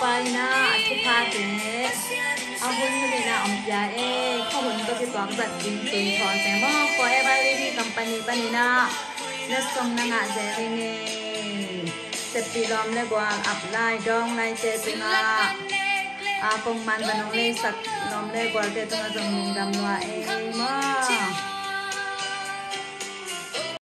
ไปนะทุกพาถึงเอาบุญให้ดีนะอมยาเอข้อบุญก็จะอกัดจริงตุยถอนแต่มอ forever living company ปนินะนัสงนางอาเจริเงเสปีลอมเลกวางอับไลดองไลเจตุงาอาปงมันบันองเลสักลอมเลกวาเตตุงาจงมงดำวาเออ